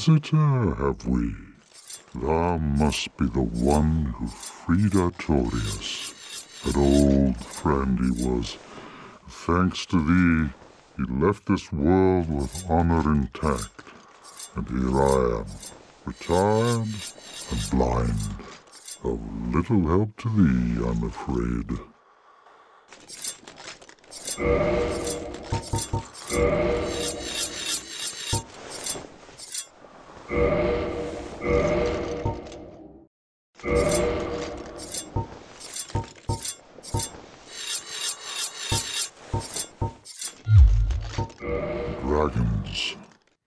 Visitor, have we? Thou must be the one who freed Artorias. That old friend he was. Thanks to thee, he left this world with honor intact. And here I am, retired and blind. Of little help to thee, I'm afraid. Dragons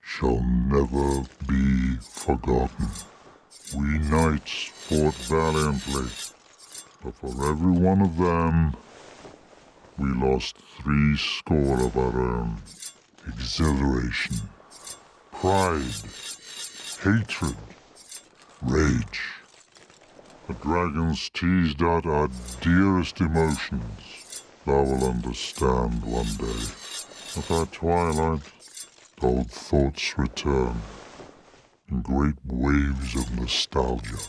shall never be forgotten. We knights fought valiantly, but for every one of them, we lost three score of our own. Exhilaration, pride, hatred, rage. The dragons teased out our dearest emotions. Thou will understand one day. At our twilight, old thoughts return in great waves of nostalgia.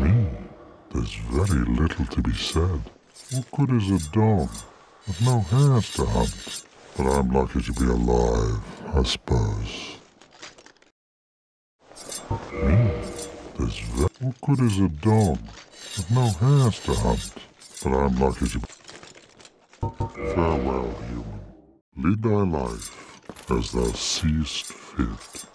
Me, there's very little to be said. What good is a dog with no hairs to hunt? But I'm lucky to be alive, I suppose. Me, there's what good is a dog with no hairs to hunt? But I'm lucky to. Farewell, human. Lead thy life as thou seest fit.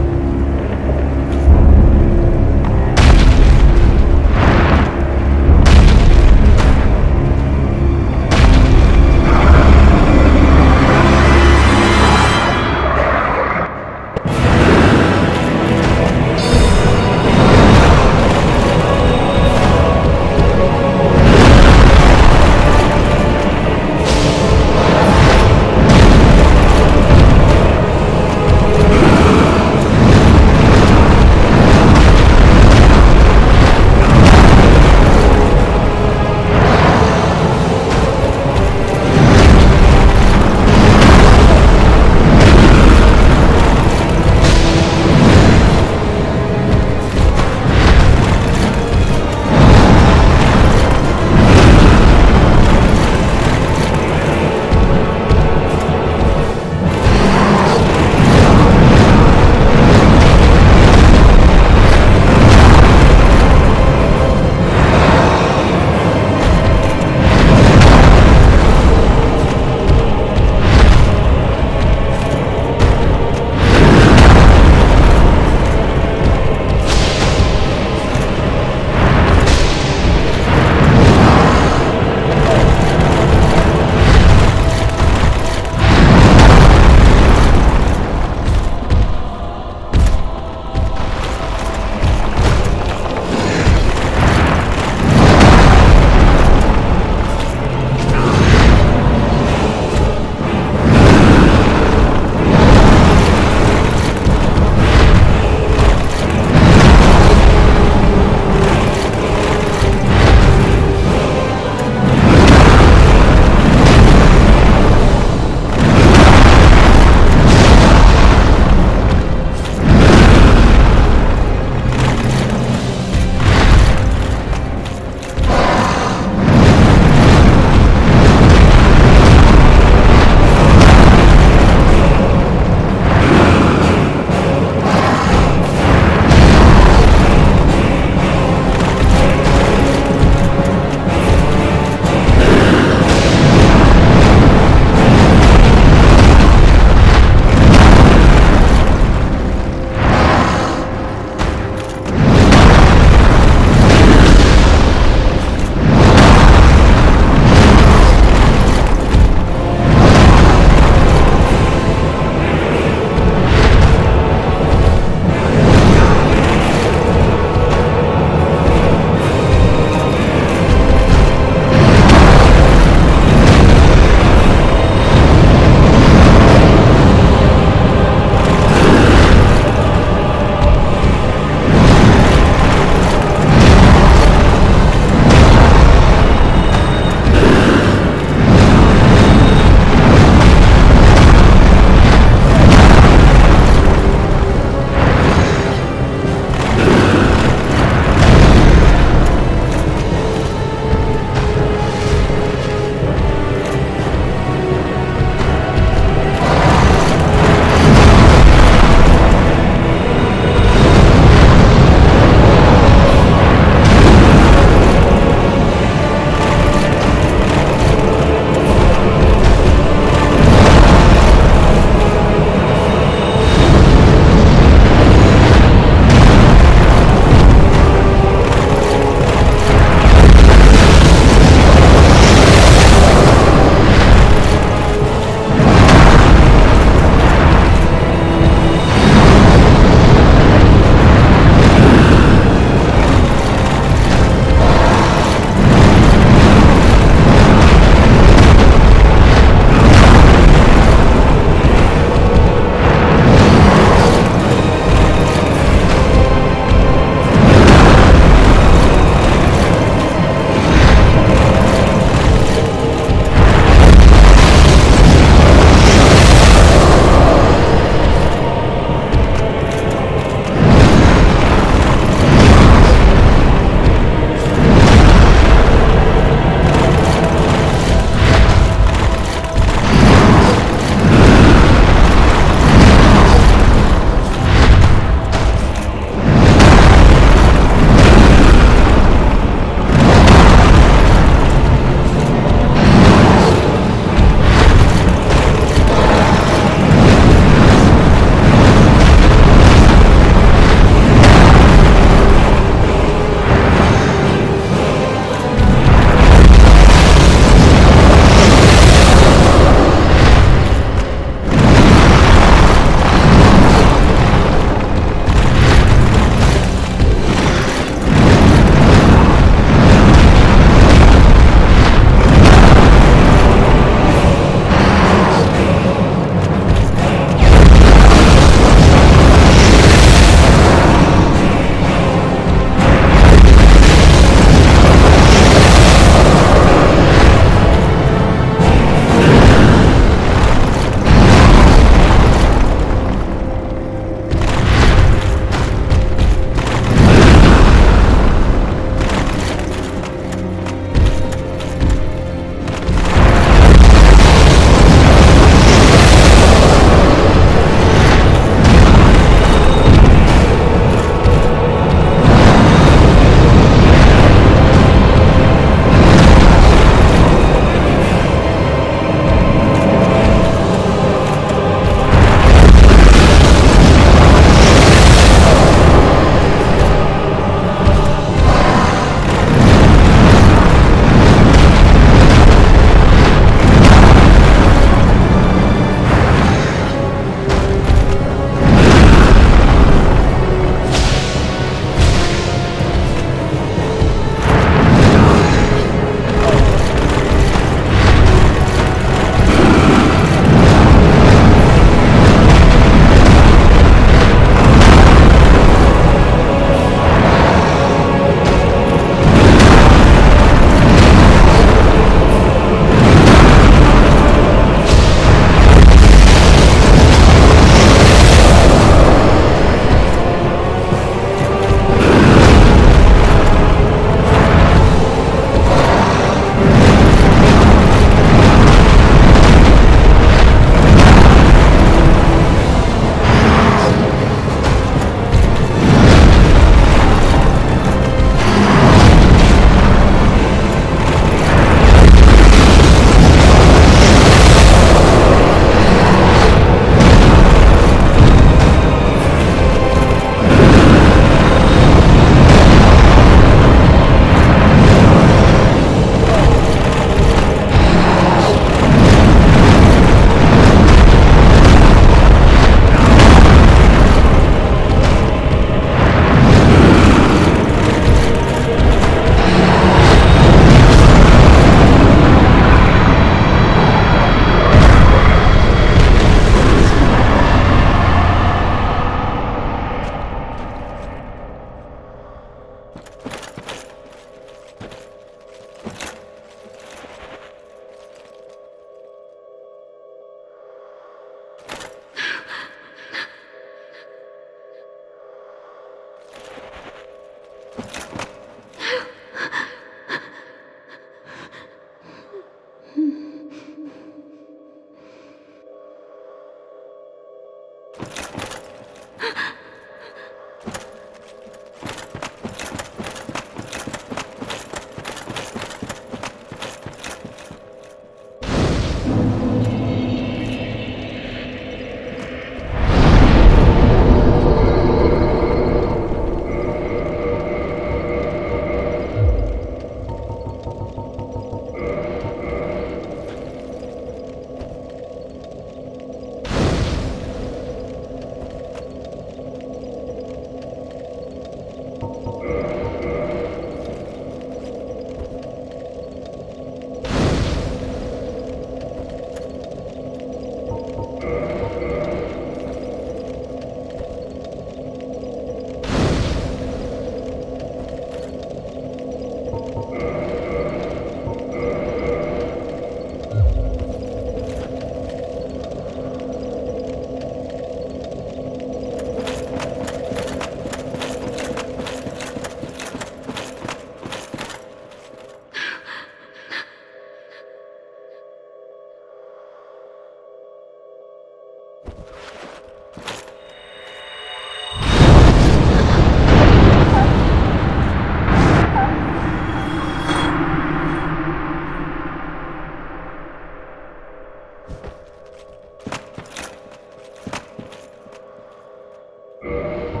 Música